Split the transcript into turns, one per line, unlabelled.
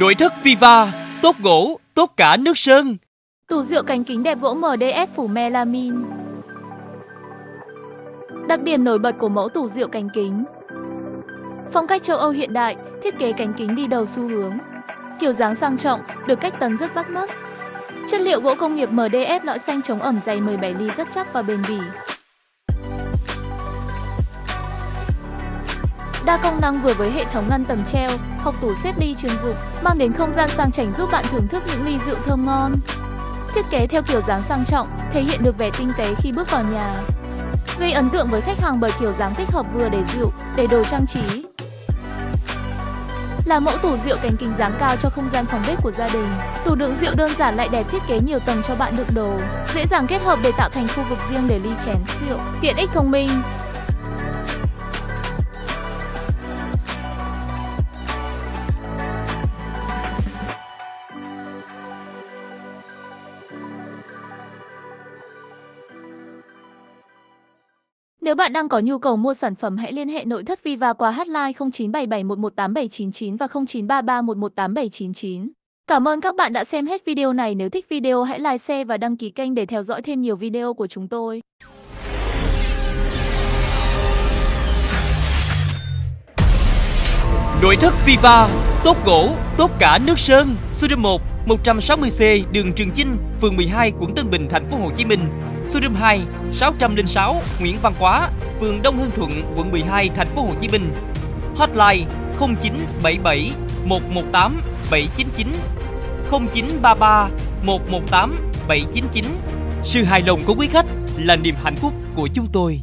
Nội thất Viva, tốt gỗ, tốt cả nước sơn.
Tủ rượu cánh kính đẹp gỗ MDF phủ melamin. Đặc điểm nổi bật của mẫu tủ rượu cánh kính. Phong cách châu Âu hiện đại, thiết kế cánh kính đi đầu xu hướng. Kiểu dáng sang trọng, được cách tấn rất bắt mắt. Chất liệu gỗ công nghiệp MDF lõi xanh chống ẩm dày 17 ly rất chắc và bền bỉ. Đa công năng vừa với hệ thống ngăn tầng treo, hộc tủ xếp ly chuyên dụng, mang đến không gian sang chảnh giúp bạn thưởng thức những ly rượu thơm ngon. Thiết kế theo kiểu dáng sang trọng, thể hiện được vẻ tinh tế khi bước vào nhà. Gây ấn tượng với khách hàng bởi kiểu dáng tích hợp vừa để rượu, để đồ trang trí. Là mẫu tủ rượu cánh kính dáng cao cho không gian phòng bếp của gia đình. Tủ đựng rượu đơn giản lại đẹp thiết kế nhiều tầng cho bạn đựng đồ, dễ dàng kết hợp để tạo thành khu vực riêng để ly chén rượu. Tiện ích thông minh, Nếu bạn đang có nhu cầu mua sản phẩm hãy liên hệ nội thất Viva qua hotline 0977118799 và 0933118799. Cảm ơn các bạn đã xem hết video này. Nếu thích video hãy like, share và đăng ký kênh để theo dõi thêm nhiều video của chúng tôi.
Nội thất Viva, tốt gỗ, tốt cả nước sơn. Số 1, 160C đường Trường Chinh, phường 12, quận Tân Bình, thành phố Hồ Chí Minh Showroom 2, 606 Nguyễn Văn Quá, phường Đông Hưng Thuận, quận 12, thành phố Hồ Chí Minh. Hotline 0977 118 799 0933 118 799. Sự hài lòng của quý khách là niềm hạnh phúc của chúng tôi.